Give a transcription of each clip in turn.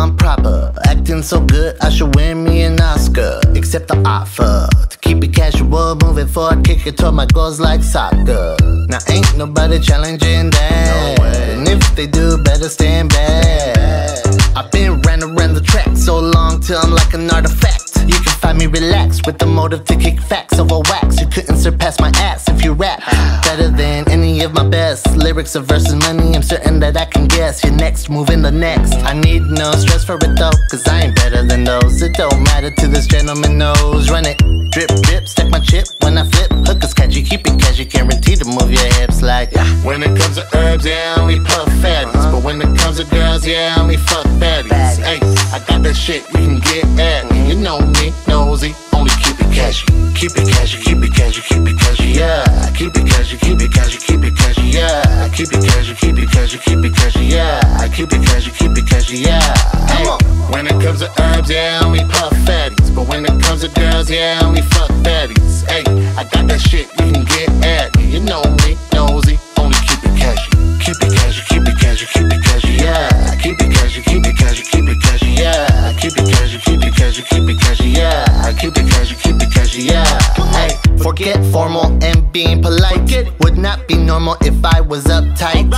on proper. Acting so good, I should win me an Oscar. Accept the offer to keep it casual, moving forward, kick it toward my goals like soccer. Now ain't nobody challenging that. and if they do, better stand back. I've been ran around the track so long till I'm like an artifact. You can find me relaxed with the motive to kick facts over wax. You couldn't surpass my ass best. Lyrics of verses, money, I'm certain that I can guess. Your next move in the next. I need no stress for it though, cause I ain't better than those. It don't matter to this gentleman knows. Run it, drip, drip, stack my chip when I flip. Hookers catch you, keep it cash, you guarantee to move your hips like. Yeah. When it comes to herbs, yeah, I only puff fatties. But when it comes to girls, yeah, I only fuck baddies. Hey, I got that shit you can get at me. You know me, nosy, only keep it caggy. Keep it caggy, keep it caggy, keep it caggy, yeah. Keep it caggy, keep it caggy, keep it caggy, yeah. I Keep it caggy, keep it caggy, keep it caggy, yeah. I keep it caggy, keep it caggy, yeah. Hey, when it comes to herbs, yeah, only puff fatties. But when it comes to girls, yeah, only fuck baddies. Hey, I got that shit you can get at me. You know me, forget formal and being polite. Would not be normal if I was uptight.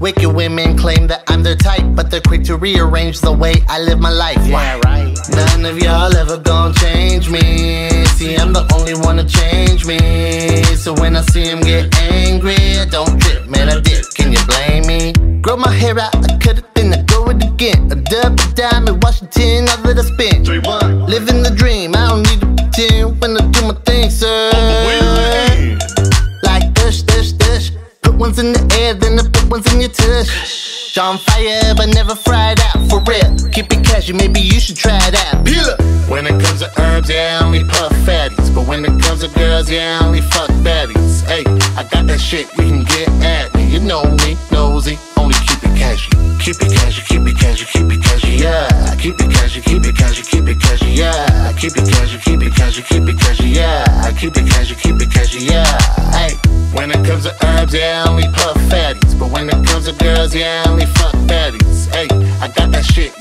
Wicked women claim that I'm their type, but they're quick to rearrange the way I live my life. Right. None of y'all ever gonna change me. See, I'm the only one to change me. So when I see him get angry, I don't trip, man, I did. Can you blame me? Grow my hair out, I cut it thin, I go it again. A dub, a dime, in Washington, I let it spin. Three, one. Living the dream, I don't need to pretend when I do my thing, sir. Ones in the air, then I put ones in your tush. On fire, but never fried out for real. Keep it caggy, maybe you should try out. Peel up. When it comes to herbs, yeah, I only puff fatties. But when it comes to girls, yeah, I only fuck baddies. Hey, I got that shit you can get at me. You know me, nosy, only keep it caggy. Keep it caggy, keep it caggy, keep it caggy, yeah. Keep it caggy, keep it caggy, keep it caggy, yeah. Keep it caggy, keep it caggy, keep it caggy, yeah. Keep it caggy, keep it caggy, yeah. When it comes to herbs, yeah, I only puff fatties. But when it comes to girls, yeah, I only fuck baddies. Hey, I got that shit